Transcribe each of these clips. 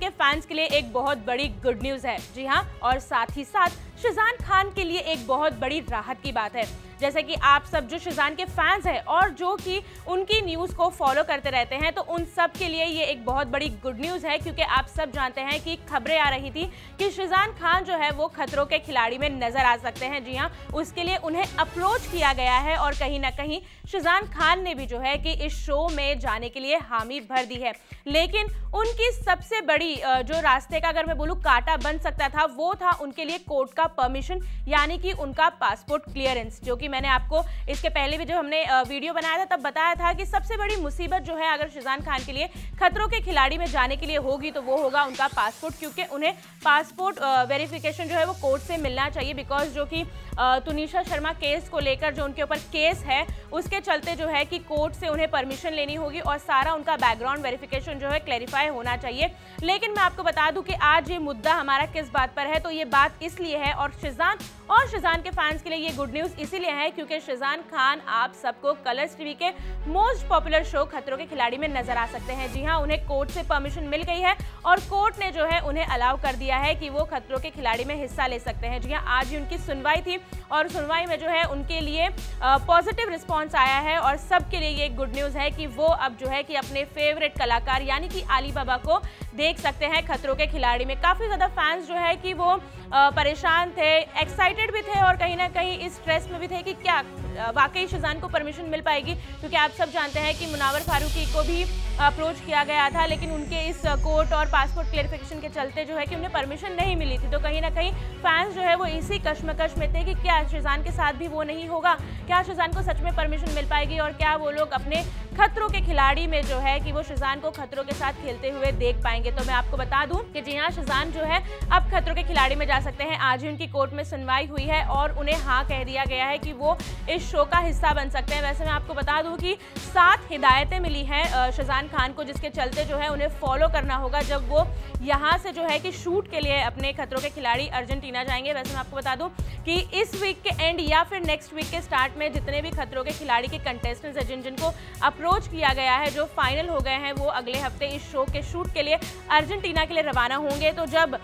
Fans के लिए एक बहुत बड़ी गुड न्यूज़ है। जी हाँ और साथ ही साथ, शिजान खान के लिए एक बहुत बड़ी राहत की बात है। जैसे कि आप सब जो शिजान के फैंस हैं और जो कि उनकी न्यूज़ को फॉलो करते रहते हैं तो उन सब के लिए ये एक बहुत बड़ी गुड न्यूज़ है, क्योंकि आप सब जानते हैं कि खबरें आ रही थी कि शिजान खान जो है वो खतरों के खिलाड़ी में नज़र आ सकते हैं। जी हाँ उसके लिए उन्हें अप्रोच किया गया है और कहीं ना कहीं शिजान खान ने भी जो है कि इस शो में जाने के लिए हामी भर दी है। लेकिन उनकी सबसे बड़ी जो रास्ते का अगर मैं बोलूँ, कांटा बन सकता था, वो था उनके लिए कोर्ट का परमिशन यानी कि उनका पासपोर्ट क्लियरेंस जो कि मैंने आपको इसके पहले भी जो हमने वीडियो बनाया था, तब बताया था कि सबसे बड़ी मुसीबत जो है अगर शिजान खान के लिए खतरों के खिलाड़ी में जाने के लिए होगी तो वो होगा उनका पासपोर्ट, क्योंकि उन्हें पासपोर्ट वेरिफिकेशन जो है वो कोर्ट से मिलना चाहिए बिकॉज़ जो कि तुनिशा शर्मा केस को लेकर जो उनके ऊपर केस है, उसके चलते जो है कि कोर्ट से उन्हें परमिशन लेनी होगी और सारा उनका बैकग्राउंड वेरिफिकेशन जो है क्लैरिफाई होना चाहिए। लेकिन मैं आपको बता दूँ कि आज ये मुद्दा हमारा किस बात पर है तो ये बात इसलिए है और शिजान और शिजान के फैंस के लिए ये गुड न्यूज़ इसीलिए है क्योंकि शिजान खान आप सबको कलर्स टीवी के मोस्ट पॉपुलर शो खतरों के खिलाड़ी में नज़र आ सकते हैं। जी हाँ उन्हें कोर्ट से परमिशन मिल गई है और कोर्ट ने जो है उन्हें अलाउ कर दिया है कि वो खतरों के खिलाड़ी में हिस्सा ले सकते हैं। जी हाँ आज ही उनकी सुनवाई थी और सुनवाई में जो है उनके लिए पॉजिटिव रिस्पॉन्स आया है और सबके लिए ये गुड न्यूज़ है कि वो अब जो है कि अपने फेवरेट कलाकार यानी कि आली बाबा को देख सकते हैं खतरों के खिलाड़ी में। काफ़ी ज़्यादा फैंस जो है कि वो परेशान थे एक्साइटेड भी थे और कहीं ना कहीं इस स्ट्रेस में भी थे कि क्या वाकई शिजान को परमिशन मिल पाएगी? क्योंकि आप सब जानते हैं कि मुनावर फारूकी को भी अप्रोच किया गया था, लेकिन उनके इस कोर्ट और पासपोर्ट क्लेरिफिकेशन के चलते जो है कि उन्हें परमिशन नहीं मिली थी। तो कहीं ना कहीं फैंस जो है वो इसी कश्मकश में थे कि क्या शिजान के साथ भी वो नहीं होगा? क्या शिजान को सच में परमिशन मिल पाएगी और क्या वो लोग अपने खतरों के खिलाड़ी में जो है कि वो शिजान को खतरों के साथ खेलते हुए देख पाएँगे। तो मैं आपको बता दूँ कि जी हाँ शिजान जो है, अब खतरों के खिलाड़ी में जा सकते हैं। आज ही उनकी कोर्ट में सुनवाई हुई है और उन्हें हाँ कह दिया गया है कि वो इस शो का हिस्सा बन सकते हैं। वैसे मैं आपको बता दूँ कि सात हिदायतें मिली हैं शिजान खान को, जिसके चलते जो है उन्हें फॉलो करना होगा जब वो यहाँ से जो है कि शूट के लिए अपने खतरों के खिलाड़ी अर्जेंटीना जाएँगे। वैसे मैं आपको बता दूँ कि इस वीक के एंड या फिर नेक्स्ट वीक के स्टार्ट में जितने भी खतरों के खिलाड़ी के कंटेस्टेंट्स हैं, जिन जिनको अप्रोच किया गया है, जो फाइनल हो गए हैं, वो अगले हफ़्ते इस शो के शूट के लिए अर्जेंटीना के लिए रवाना होंगे। तो जब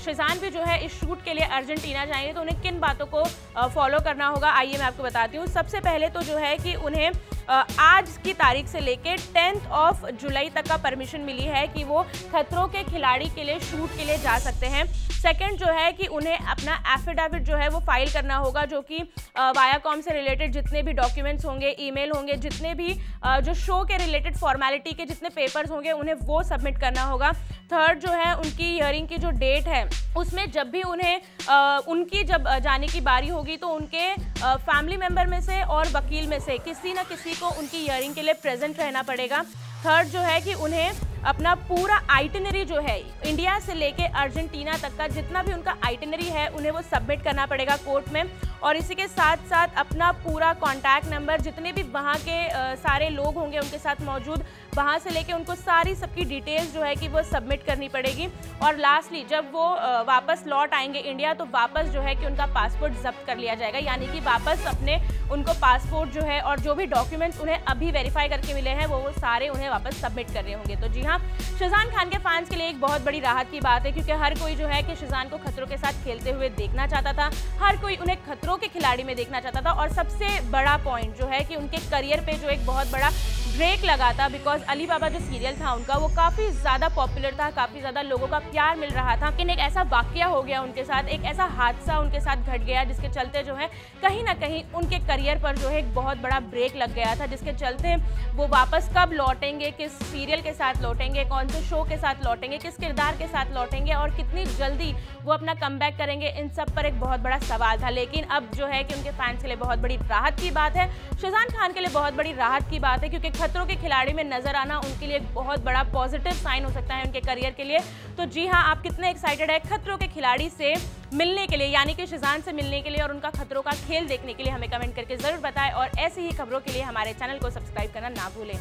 शेजान भी जो है इस शूट के लिए अर्जेंटीना जाएँगे तो उन्हें किन बातों को फॉलो करना होगा, आइए मैं आपको बताती हूँ। सबसे पहले तो जो है कि उन्हें आज की तारीख से लेकर टेंथ ऑफ़ जुलाई तक का परमिशन मिली है कि वो खतरों के खिलाड़ी के लिए, शूट के लिए जा सकते हैं। सेकंड जो है कि उन्हें अपना एफिडेविट जो है वो फ़ाइल करना होगा, जो कि वायाकॉम से रिलेटेड जितने भी डॉक्यूमेंट्स होंगे ईमेल होंगे, जितने भी जो शो के रिलेटेड फॉर्मेलिटी के जितने पेपर्स होंगे, उन्हें वो सबमिट करना होगा। थर्ड जो है, उनकी हियरिंग की जो डेट है उसमें जब भी उन्हें आ, उनकी जब जाने की बारी होगी तो उनके आ, फैमिली मेंबर में से और वकील में से किसी न किसी को उनकी हियरिंग के लिए प्रेजेंट रहना पड़ेगा। थर्ड जो है कि उन्हें अपना पूरा आइटनरी जो है इंडिया से लेके अर्जेंटीना तक का जितना भी उनका आइटनरी है उन्हें वो सबमिट करना पड़ेगा कोर्ट में। और इसी के साथ साथ अपना पूरा कॉन्टैक्ट नंबर जितने भी वहाँ के आ, सारे लोग होंगे उनके साथ मौजूद वहाँ से लेके उनको सारी सबकी डिटेल्स जो है कि वो सबमिट करनी पड़ेगी। और लास्टली जब वो आ, वापस लौट आएँगे इंडिया तो वापस जो है कि उनका पासपोर्ट जब्त कर लिया जाएगा। यानी कि वापस अपने उनको पासपोर्ट जो है और जो भी डॉक्यूमेंट्स उन्हें अभी वेरीफाई करके मिले हैं, वो वो सारे उन्हें वापस सबमिट कर रहे होंगे। तो जी हाँ शजान खान के फैंस के लिए एक बहुत बड़ी राहत की बात है, क्योंकि हर कोई जो है कि शजान को खतरों के साथ खेलते हुए देखना चाहता था, हर कोई उन्हें खतरों के खिलाड़ी में देखना चाहता था और सबसे बड़ा पॉइंट जो है कि उनके करियर पर जो एक बहुत बड़ा ब्रेक लगा था बिकॉज़ अली बाबा जो सीरियल था उनका, वो काफ़ी ज़्यादा पॉपुलर था, काफ़ी ज़्यादा लोगों का प्यार मिल रहा था। लेकिन एक ऐसा वाक्य हो गया उनके साथ, एक ऐसा हादसा उनके साथ घट गया जिसके चलते जो है कहीं ना कहीं उनके करियर पर जो है एक बहुत बड़ा ब्रेक लग गया था, जिसके चलते वो वापस कब लौटेंगे, किस सीरियल के साथ लौटेंगे, कौन से शो के साथ लौटेंगे, किस किरदार के साथ लौटेंगे और कितनी जल्दी वो अपना कम करेंगे, इन सब पर एक बहुत बड़ा सवाल था। लेकिन अब जो है कि उनके फैंस के लिए बहुत बड़ी राहत की बात है। शिजान खान के लिए बहुत बड़ी राहत की बात है, क्योंकि खतरों के खिलाड़ी में नज़र आना उनके लिए एक बहुत बड़ा पॉजिटिव साइन हो सकता है उनके करियर के लिए। तो जी हाँ आप कितने एक्साइटेड है खतरों के खिलाड़ी से मिलने के लिए, यानी कि शिजान से मिलने के लिए और उनका खतरों का खेल देखने के लिए हमें कमेंट करके ज़रूर बताएँ और ऐसी ही खबरों के लिए हमारे चैनल को सब्सक्राइब करना ना भूलें।